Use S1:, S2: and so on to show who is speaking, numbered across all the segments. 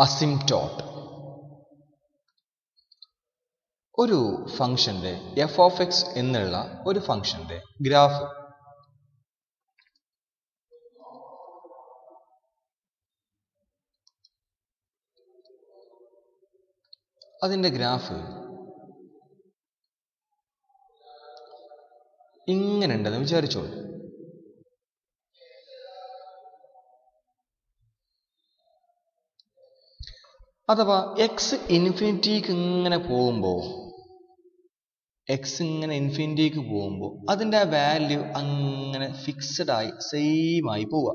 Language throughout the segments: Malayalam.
S1: അസിംടോട്ട് ഒരു ഫംഗ്ഷന്റെ എഫ് ഓഫ് എക്സ് എന്നുള്ള ഒരു ഫംഗ്ഷന്റെ ഗ്രാഫ് അതിന്റെ ഗ്രാഫ് ഇങ്ങനെ ഉണ്ടെന്ന് വിചാരിച്ചോളൂ. അഥവാ എക്സ് ഇൻഫിനിറ്റിക്ക് ഇങ്ങനെ പോകുമ്പോൾ എക്സ് ഇങ്ങനെ ഇൻഫിനിറ്റിക്ക് പോകുമ്പോൾ അതിന്റെ വാല്യൂ അങ്ങനെ ഫിക്സഡ് ആയി സെയിം ആയി പോവുക.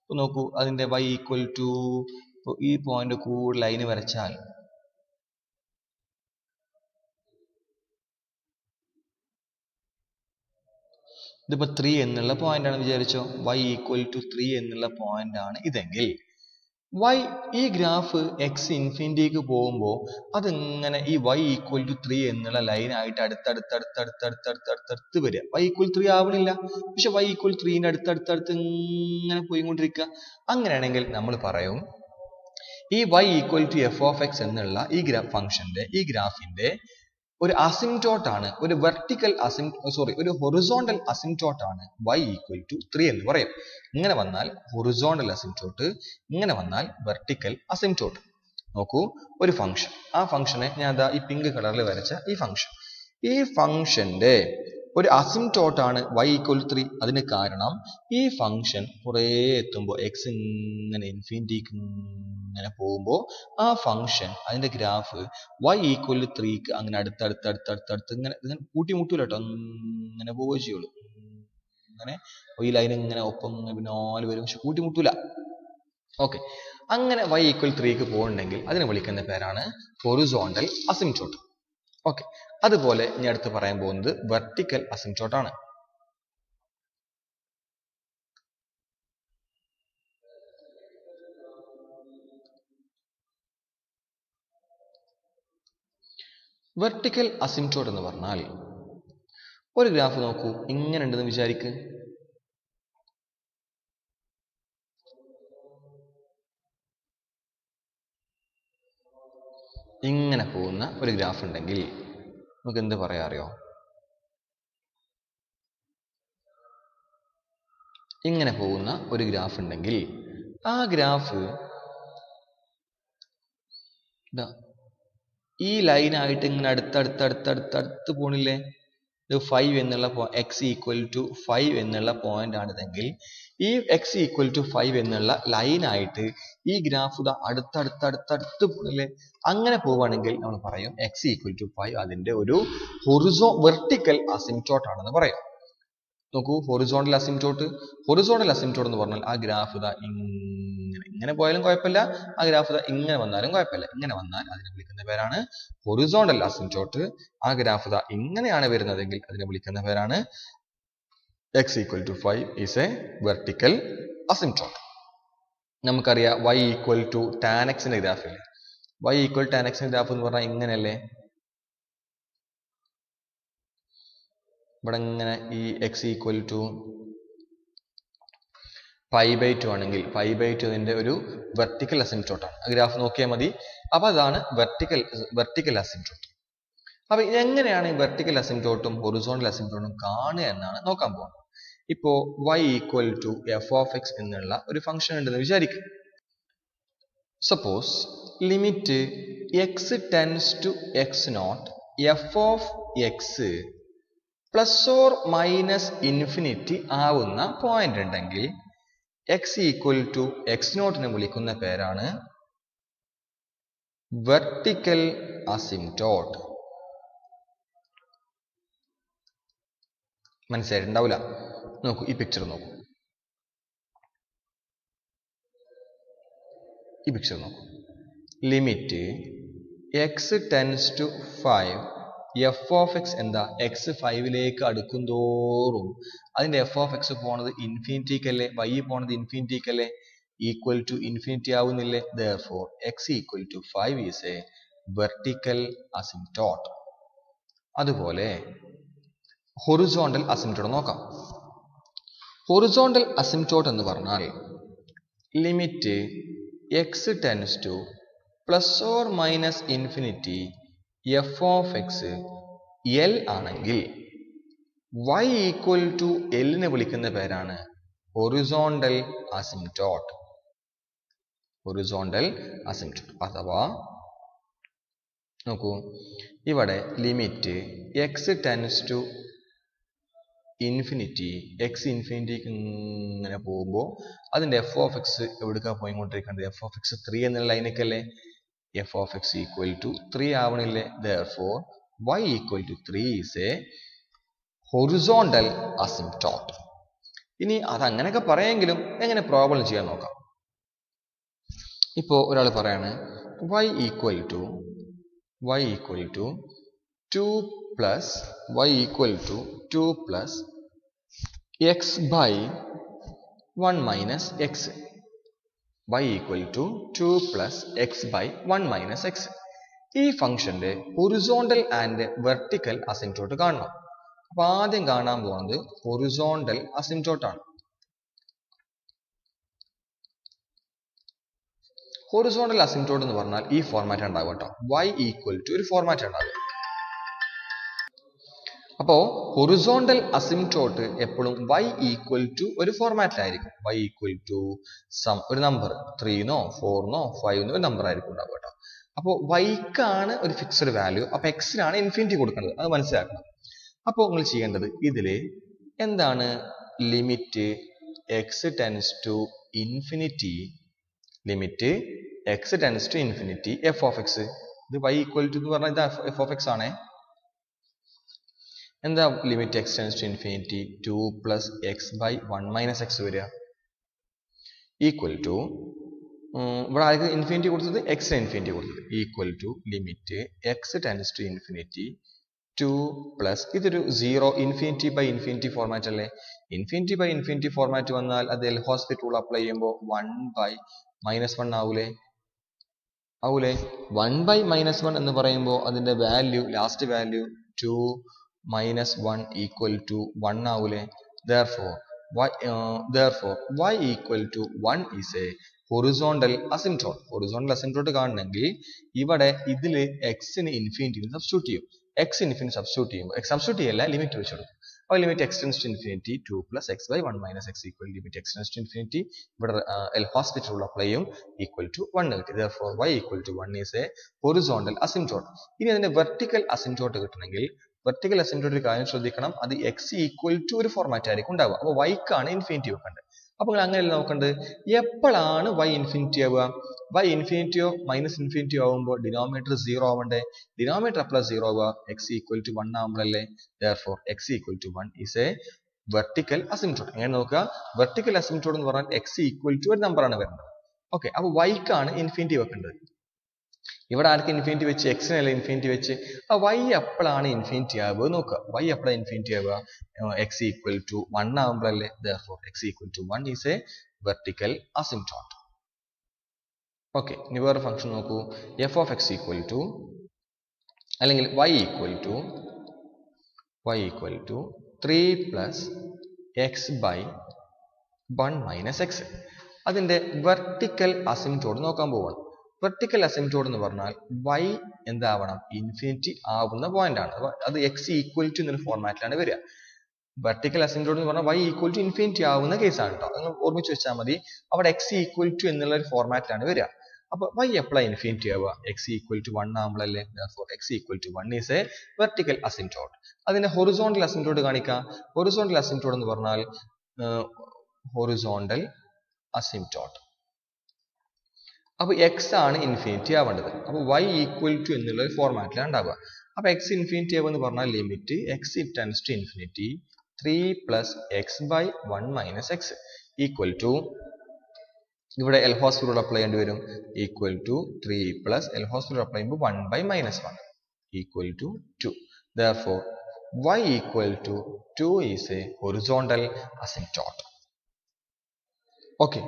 S1: ഇപ്പോൾ നോക്കൂ അതിന്റെ വൈ ഈക്വൽ ടു ഇപ്പോൾ ഈ പോയിന്റ് കൂടെ ലൈന് വരച്ചാൽ ഇതിപ്പോ ത്രീ എന്നുള്ള പോയിന്റ് ആണ് വിചാരിച്ചോ? വൈ ഈക്വൽ ടു ത്രീ എന്നുള്ള പോയിന്റ് ആണ് ഇതെങ്കിൽ വൈ ഈ ഗ്രാഫ് എക്സ് ഇൻഫിനിറ്റിക്ക് പോകുമ്പോൾ അതിങ്ങനെ ഈ വൈ ഈക്വൽ ടു ത്രീ എന്നുള്ള ലൈനായിട്ട് അടുത്തടുത്തടുത്തടുത്തടുത്തടുത്തടുത്ത് വരിക. വൈ ഈക്വൽ ത്രീ ആവണില്ല. പക്ഷെ വൈ ഈക്വൽ ത്രീന്റെ അടുത്തടുത്തടുത്ത് ഇങ്ങനെ പോയിക്കൊണ്ടിരിക്കുക അങ്ങനെയാണെങ്കിൽ നമ്മൾ പറയും ഈ Y equal to F of X എന്നുള്ള ഈ ഗ്രാഫ് ഫംഗ്ഷന്റെ ഈ ഗ്രാഫിന്റെ ഒരു അസിംറ്റോട്ട് ആണ് ഒരു വെർട്ടിക്കൽ അസിം സോറി ഒരു ഹൊറിസോണ്ടൽ അസിംറ്റോട്ട് ആണ് y ഈക്വൽ ടു ത്രീ എന്ന് പറയും. ഇങ്ങനെ വന്നാൽ ഹൊറിസോണ്ടൽ അസിംറ്റോട്ട് ഇങ്ങനെ വന്നാൽ വെർട്ടിക്കൽ അസിംറ്റോട്ട് നോക്കൂ ഒരു ഫംഗ്ഷൻ ആ ഫംഗ്ഷനെ ഞാൻ ദാ ഈ പിങ്ക് കളറിൽ വരച്ച ഈ ഫംഗ്ഷൻ ഈ ഫംഗ്ഷന്റെ ഒരു അസിംറ്റോട്ട് ആണ് y ഈക്വൽ ത്രീ അതിന് കാരണം ഈ ഫംഗ്ഷൻ കുറേ എത്തുമ്പോൾ എക്സ് ഇങ്ങനെ ഇൻഫിനിറ്റിക്ക് ഇങ്ങനെ പോകുമ്പോൾ ആ ഫംഗ്ഷൻ അതിന്റെ ഗ്രാഫ് വൈ ഈക്വൽ ത്രീക്ക് അങ്ങനെ അടുത്തടുത്ത് അടുത്തടുത്ത് അടുത്ത് ഇങ്ങനെ ഇങ്ങനെ കൂട്ടിമുട്ടൂല കേട്ടോ ഇങ്ങനെ പോവുകയേ ചെയ്യുള്ളൂ. അങ്ങനെ ഈ ലൈൻ ഇങ്ങനെ ഒപ്പം നാല് വരും. പക്ഷെ കൂട്ടിമുട്ടൂല. ഓക്കെ അങ്ങനെ വൈ ഈക്വൽ ത്രീക്ക് പോകുന്നുണ്ടെങ്കിൽ അതിനെ വിളിക്കുന്ന പേരാണ് ഹൊറിസോണ്ടൽ അസിംറ്റോട്ട് ഓക്കെ അതുപോലെ ഞാൻ അടുത്ത് പറയാൻ പോകുന്നത് വെർട്ടിക്കൽ അസിംറ്റോട്ട് ആണ്. വെർട്ടിക്കൽ അസിംറ്റോട്ട് എന്ന് പറഞ്ഞാൽ ഒരു ഗ്രാഫ് നോക്കൂ. ഇങ്ങനെ ഉണ്ടെന്ന് വിചാരിക്ക്. ഇങ്ങനെ പോകുന്ന ഒരു ഗ്രാഫ് ഉണ്ടെങ്കിൽ നമുക്ക് എന്ത് പറയാം അറിയോ? ഇങ്ങനെ പോകുന്ന ഒരു ഗ്രാഫ് ഉണ്ടെങ്കിൽ ആ ഗ്രാഫ് ഈ ലൈനായിട്ട് ഇങ്ങനെ അടുത്തടുത്തടുത്തടുത്തടുത്ത് പോണില്ലേ? ഇത് ഫൈവ് എന്നുള്ള എക്സ് ഈക്വൽ ടു ഫൈവ് എന്നുള്ള പോയിന്റ് ആണിതെങ്കിൽ ഈ എക്സ് ഈക്വൽ ടു ഫൈവ് എന്നുള്ള ലൈനായിട്ട് ഈ ഗ്രാഫ് അടുത്തടുത്തടുത്തടുത്ത് അല്ലെ അങ്ങനെ പോവുകയാണെങ്കിൽ നമ്മൾ പറയും എക്സ് ഈക്വൽ ടു ഫൈവ് അതിന്റെ ഒരു ഹൊറിസോ വെർട്ടിക്കൽ അസിംറ്റോട്ട് ആണെന്ന് പറയും. നോക്കൂ ഹൊറിസോണ്ടൽ അസിംറ്റോട്ട് ഹൊറിസോണ്ടൽ അസിംറ്റോട്ട് എന്ന് പറഞ്ഞാൽ ആ ഗ്രാഫ് ഇതാ ഇങ്ങനെ പോയാലും കുഴപ്പമില്ല. ആ ഗ്രാഫ് ഇങ്ങനെ വന്നാലും കുഴപ്പമില്ല. ഇങ്ങനെ വന്നാൽ അതിനെ വിളിക്കുന്ന പേരാണ് ഹൊറിസോണ്ടൽ അസിംറ്റോട്ട് ആ ഗ്രാഫ് ഇങ്ങനെയാണ് വരുന്നതെങ്കിൽ അതിനെ വിളിക്കുന്ന പേരാണ് X equal to five is a vertical asymptote നമുക്കറിയാം വൈ ഈക്വൽ ടു ടാനക്സിന്റെ ഗ്രാഫ് ഇല്ലേ? വൈ ഈക്വൽ ടാനക്സിന്റെ ഗ്രാഫ് എന്ന് പറഞ്ഞാൽ ഇങ്ങനെയല്ലേ? ഇവിടെ ഇങ്ങനെ ഈ X equal to five by two ആണെങ്കിൽ ഫൈവ് ബൈ ടു ഇതിന്റെ ഒരു വെർട്ടിക്കൽ അസിംറ്റോട്ടാണ് ഗ്രാഫ് നോക്കിയാൽ മതി. അപ്പൊ അതാണ് വെർട്ടിക്കൽ വെർട്ടിക്കൽ അസിംറ്റോട്ട് അപ്പൊ എങ്ങനെയാണ് ഈ വെർട്ടിക്കൽ അസിംറ്റോട്ടും ഹൊറിസോണ്ടൽ അസിംറ്റോട്ടും കാണുക എന്നാണ് നോക്കാൻ പോകുന്നത്. ഇപ്പോ y equal to F of X എന്നുള്ള ഒരു ഫംഗ്ഷൻ ഉണ്ടെന്ന് വിചാരിക്കും. Suppose limit X tends to X not F of X plus or minus infinity ആവുന്ന പോയിന്റ് ഉണ്ടെങ്കിൽ എക്സ് ഈക്വൽ ടു എക്സ് നോട്ടിനെ വിളിക്കുന്ന പേരാണ് വെർട്ടിക്കൽ അസിംറ്റോട്ട് മനസ്സിലായിട്ടുണ്ടാവില്ല. നോക്കൂ ഈ പിക്ചർ നോക്കൂ. ഈ പിക്ചർ നോക്കൂ. Limit x tends to five f of x എന്താ? എക്സ് ഫൈവിലേക്ക് അടുക്കുന്തോറും. അതിന്റെ എഫ് ഓഫ് എക്സ് പോണത് ഇൻഫിനിറ്റിക്കല്ലേ? വൈ പോണത് ഇൻഫിനിറ്റിക്കല്ലേ? Equal to infinity ആവുന്നില്ലേ? Therefore x equal to five is a vertical asymptote അതുപോലെ ഹൊറിസോണ്ടൽ അസിംറ്റോട്ട് നോക്കാം. ഹൊറിസോണ്ടൽ അസിംറ്റോട്ട് എന്ന് പറഞ്ഞാൽ limit x tends to plus or minus infinity f of x L ആണെങ്കിൽ വൈ ഈക്വൽ ടു എല്ലിനെ വിളിക്കുന്ന പേരാണ് ഒറിസോണ്ടൽ അസിംറ്റോട്ട് ഒറിസോണ്ടൽ അസിംറ്റോട്ട് അഥവാ നോക്കൂ ഇവിടെ limit x tends to infinity x ഇൻഫിനിറ്റിക്ക് ഇങ്ങനെ പോകുമ്പോൾ അതിന്റെ എഫ് ഓഫ് എക്സ് എവിടേക്കാണ് പോയിക്കൊണ്ടിരിക്കുന്നത്? എഫ് ഓഫ് എക്സ് ത്രീ എന്നുള്ള ലൈനൊക്കെയല്ലേ f of x equal to three ആവണില്ലേ? Therefore y equal to three is a horizontal asymptote ഇനി അതങ്ങനെയൊക്കെ പറയെങ്കിലും എങ്ങനെ പ്രോബ്ലം ചെയ്യാൻ നോക്കാം? ഇപ്പോൾ ഒരാൾ പറയാണ് y equal to y equal to two plus y equal to two plus x by one minus x y equal to two plus x by one minus x ഈ ഫംഗ്ഷന്റെ ഹൊറിസോണ്ടൽ ആൻഡ് വെർട്ടിക്കൽ അസിംറ്റോട്ട് കാണണം. അപ്പൊ ആദ്യം കാണാൻ പോകുന്നത് ഹൊറിസോണ്ടൽ അസിംറ്റോട്ടാണ് ഹൊറിസോണ്ടൽ അസിംറ്റോട്ട് എന്ന് പറഞ്ഞാൽ ഈ ഫോർമാറ്റ് ഉണ്ടാവും കേട്ടോ. വൈ ഈക്വൽ ടു ഒരു ഫോർമാറ്റ് ഉണ്ടാവും. അപ്പോ ഹൊറിസോണ്ടൽ അസിംറ്റോട്ട് എപ്പോഴും y ഈക്വൽ ടു ഒരു ഫോർമാറ്റിലായിരിക്കും y ഈക്വൽ ടു സം ഒരു നമ്പർ ത്രീന്നോ ഫോറിനോ ഫൈവിനോ ഒരു നമ്പർ ആയിരിക്കും ഉണ്ടാവുക കേട്ടോ അപ്പോൾ വൈക്കാണ് ഒരു ഫിക്സഡ് വാല്യൂ അപ്പൊ എക്സിനാണ് ഇൻഫിനിറ്റി കൊടുക്കുന്നത്. അത് മനസ്സിലാക്കണം. അപ്പോൾ നിങ്ങൾ ചെയ്യേണ്ടത് ഇതിൽ എന്താണ്? Limit x tends to infinity limit x tends to infinity f of x ഇത് y ഈക്വൽ ടു എന്ന് പറഞ്ഞാൽ ഇത് എഫ് ഓഫ് എക്സ് ആണേ. എന്താ limit x to infinity two plus x by one minus x വരിക? ഈക്വൽ ടു ഇവിടെ ആർക്ക് ഇൻഫിനിറ്റി കൊടുത്തത്? എക്സ് ഇൻഫിനിറ്റി കൊടുത്തത്. Equal to limit x tends to infinity two plus ഇതൊരു zero infinity by infinity format അല്ലേ? ഇൻഫിനിറ്റി ബൈ ഇൻഫിനിറ്റി ഫോർമാറ്റ് വന്നാൽ അത് എൽ ഹോസ്പിറ്റൽ അപ്ലൈ ചെയ്യുമ്പോൾ വൺ ബൈ മൈനസ് വൺ ആവൂലേ? ആവൂലേ? വൺ ബൈ മൈനസ് വൺ എന്ന് പറയുമ്പോൾ അതിന്റെ value last value two minus one equal to one ആവൂലേ? Therefore y uh, therefore y equal to 1 is a horizontal asymptote. Horizontal asymptote കാണണമെങ്കിൽ ഇവിടെ ഇതിൽ എക്സിന് ഇൻഫിനിറ്റി സബ്സ്റ്റിറ്റ്യൂട്ട് ചെയ്യും. എക്സ് ഇൻഫിനിറ്റി സബ്സ്റ്റിറ്റ്യൂട്ട് ചെയ്യുമ്പോൾ എക്സ് സബ്സ്റ്റിറ്റ്യൂട്ട് ചെയ്യല്ല ലിമിറ്റ് വെച്ചെടുക്കും അപ്പോൾ limit x tends to infinity two plus x by one minus x equal limit x tends to infinity ഇവിടെ എൽ ഹോസ്പിറ്റൽ ഉള്ള അപ്ലൈ ചെയ്യും ഈക്വൽ ടു വൺ കിട്ടി therefore y equal to one is a horizontal asymptote ഇനി അതിന്റെ വെർട്ടിക്കൽ അസിംറ്റോട്ട് കിട്ടണമെങ്കിൽ വെർട്ടിക്കൽ asymptote ഒരു കാര്യം ശ്രദ്ധിക്കണം. അത് എക്സ് ഈക്വൽ ടു ഒരു ഫോർമാറ്റ് ആയിരിക്കും ഉണ്ടാവുക. അപ്പോൾ വൈക്കാണ് ഇൻഫിനിറ്റി വെക്കേണ്ടത്. അപ്പോൾ നിങ്ങൾ അങ്ങനെയല്ല നോക്കേണ്ടത്? എപ്പോഴാണ് വൈ ഇൻഫിനിറ്റി ആവുക? വൈ ഇൻഫിനിറ്റിയോ മൈനസ് ഇൻഫിനിറ്റിയോ ആവുമ്പോൾ ഡിനോമിനേറ്റർ സീറോ ആവണ്ടേ? ഡിനോമിനേറ്റർ പ്ലസ് സീറോ ആവുക. X equal to one ആവുമ്പോഴല്ലേ? Therefore x equal to one is a vertical asymptote എങ്ങനെ നോക്കുക? വെർട്ടിക്കൽ asymptote എന്ന് പറഞ്ഞാൽ എക്സ് ഈക്വൽ ടു ഒരു നമ്പറാണ് വരുന്നത്. ഓക്കെ അപ്പോൾ വൈക്കാണ് ഇൻഫിനിറ്റി വെക്കേണ്ടത്. ഇവിടെ ആർക്ക് ഇൻഫിനിറ്റി വെച്ച്? എക്സിനല്ല ഇൻഫിനിറ്റി വെച്ച്? ആ വൈ എപ്പോഴാണ് ഇൻഫിനിറ്റി ആവുക. നോക്കുക. വൈ എപ്പോഴാണ് ഇൻഫിനിറ്റി ആവുക? X equal to one ആവുമ്പോഴല്ലേ therefore x equal to one is a vertical asymptote okay ഇനി വേറെ ഫംഗ്ഷൻ നോക്കൂ. F of x equal to അല്ലെങ്കിൽ y equal to y equal to three plus x by one minus x അതിന്റെ വെർട്ടിക്കൽ അസിംറ്റോട്ട് നോക്കാൻ പോവാണ്. വെർട്ടിക്കൽ അസെന്റോഡ് എന്ന് പറഞ്ഞാൽ y എന്താവണം? ഇൻഫിനിറ്റി ആവുന്ന പോയിന്റ് ആണ്. അത് എക്സ് ഈക്വൽ ടു എന്നൊരു ഫോർമാറ്റിലാണ് വരിക. വെർട്ടിക്കൽ അസെന്റോഡ് എന്ന് പറഞ്ഞാൽ y ഈക്വൽ ടു ഇൻഫിനിറ്റി ആവുന്ന കേസാണ് കേട്ടോ നിങ്ങൾ ഓർമ്മിച്ച് വെച്ചാൽ മതി. അവിടെ എക്സ് ഈക്വൽ ടു എന്നുള്ള ഒരു ഫോർമാറ്റിലാണ് വരിക. അപ്പൊ y എപ്പോഴാണ് ഇൻഫിനിറ്റി ആവുക? X equal to one ആവുമ്പോഴല്ലേ x equal to one is a vertical asymptote അതിന്റെ ഹൊറിസോണ്ടൽ അസെന്റോഡ് കാണിക്കാം. ഹൊറിസോണ്ടൽ അസെന്റോഡ് എന്ന് പറഞ്ഞാൽ ഹൊറിസോണ്ടൽ അസിംറ്റോട്ട് അപ്പൊ എക്സ് ആണ് ഇൻഫിനിറ്റി ആവേണ്ടത്. അപ്പോൾ വൈ ഈക്വൽ ടു എന്നുള്ള ഫോർമാറ്റിലാണ് ഉണ്ടാവുക. അപ്പോൾ എക്സ് ഇൻഫിനിറ്റി ആവുക എന്ന് പറഞ്ഞാൽ limit x it tends to infinity three plus x by one minus x equal to ഇവിടെ എൽ ഹോസ്പിറ്റൽ അപ്ലൈ ചെയ്യേണ്ടി വരും. Equal to three plus L'Hospital apply ചെയ്യുമ്പോൾ one by minus one equal to two therefore y equal to two is a horizontal asymptote okay